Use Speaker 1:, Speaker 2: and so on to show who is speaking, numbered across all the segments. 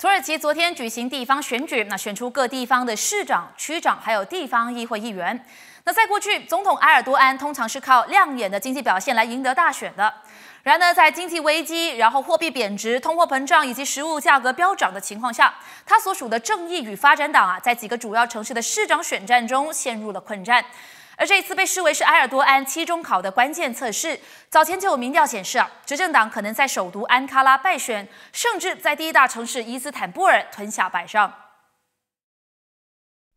Speaker 1: 土耳其昨天举行地方选举，那选出各地方的市长、区长，还有地方议会议员。那在过去，总统埃尔多安通常是靠亮眼的经济表现来赢得大选的。然而呢，在经济危机、然后货币贬值、通货膨胀以及食物价格飙涨的情况下，他所属的正义与发展党啊，在几个主要城市的市长选战中陷入了困战。而这一次被视为是埃尔多安期中考的关键测试。早前就有民调显示啊，执政党可能在首都安卡拉败选，甚至在第一大城市伊斯坦布尔吞下败仗。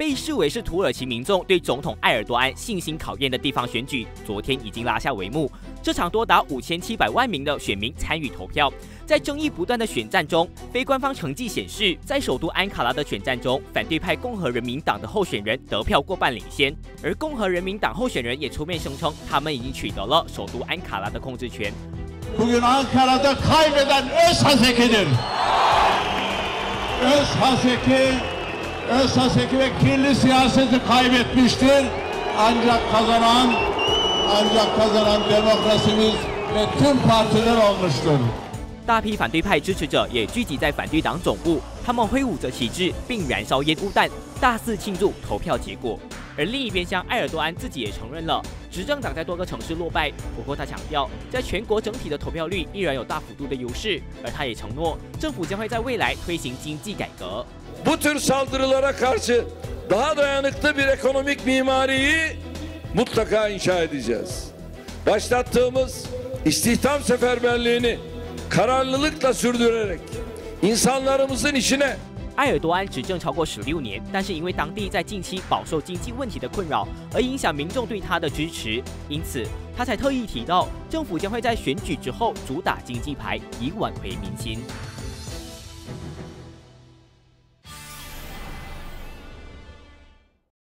Speaker 2: 被视为是土耳其民众对总统埃尔多安信心考验的地方选举，昨天已经拉下帷幕。这场多达五千七百万名的选民参与投票，在争议不断的选战中，非官方成绩显示，在首都安卡拉的选战中，反对派共和人民党的候选人得票过半领先，而共和人民党候选人也出面声称，他们已经取得了首都安卡拉的控制权。大批反对派支持者也聚集在反对党总部，他们挥舞着旗帜，并燃烧烟雾弹，大肆庆祝投票结果。而另一边厢，埃尔多安自己也承认了执政党在多个城市落败，不过他强调，在全国整体的投票率依然有大幅度的优势。而他也承诺，政府将会在未来推行经济改革。埃尔多安执政超过十六年，但是因为当地在近期饱受经济问题的困扰，而影响民众对他的支持，因此他才特意提到，政府将会在选举之后主打经济牌，以挽回民心。